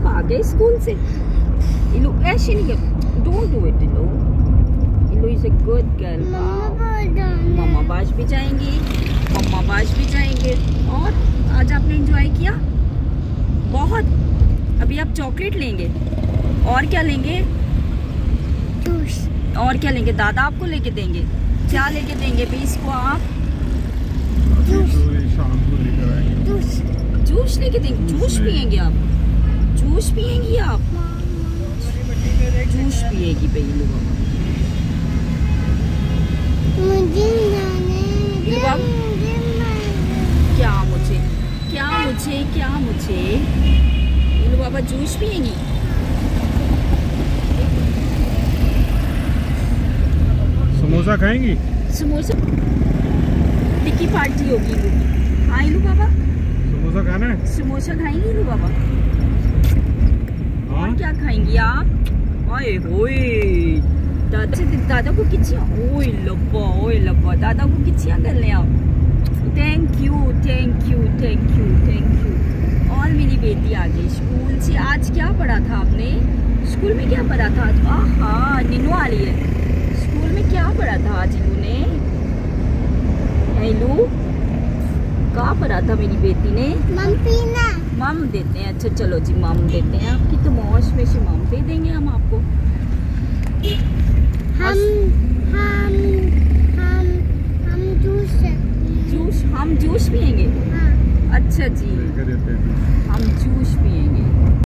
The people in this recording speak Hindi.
आप आ गए स्कूल से। इलू ऐसे नहीं कर डोंट डू इट इलू इलू इज़ अ गुड गर्ल मम्मा बाज भी जाएँगी मम्मा बाज भी जाएँगे। और आज आपने एंजॉय किया? बहुत। अभी आप चॉकलेट लेंगे। और क्या लेंगे? और क्या लेंगे? दादा आपको लेके देंगे। क्या लेके देंगे? भी इसको आप शाम को लेकर जूस लेके देंगे। जूस पियेंगे आप। जूस पियेंगी आप? जूस पिएगी बाबा इलू बाबा क्या मुझे? क्या मुझे? क्या मुझे? इलू बाबा जूस पिएँगी? समोसा खाएँगी? समोसा टिक्की पार्टी होगी हाँ इलू बाबा। समोसा खाना है? समोसा खाएँगी इलू बाबा? और क्या खाएँगी आप? ओए होए। दादा दादा को किचिया? ओए लब्बा ओए लब्बा, दादा को किचिया कर ले आप? Thank you thank you thank you thank you और मेरी बेटी आ गई स्कूल से आज क्या पढ़ा था आपने? स्कूल में क्या पढ़ा था? आज आहा निन्नू आ रही है स्कूल में क्या पढ़ा था आज इनू ने हेलो क्या पढ़ा था मेरी बेटी ने? मम देते हैं। अच्छा चलो जी मम देते हैं। आपकी तो मौज में से मम दे देंगे हम आपको। हम हम हम हम जूस जूस? हम जूस पियेंगे? अच्छा जी। हैं हम जूस पियेंगे।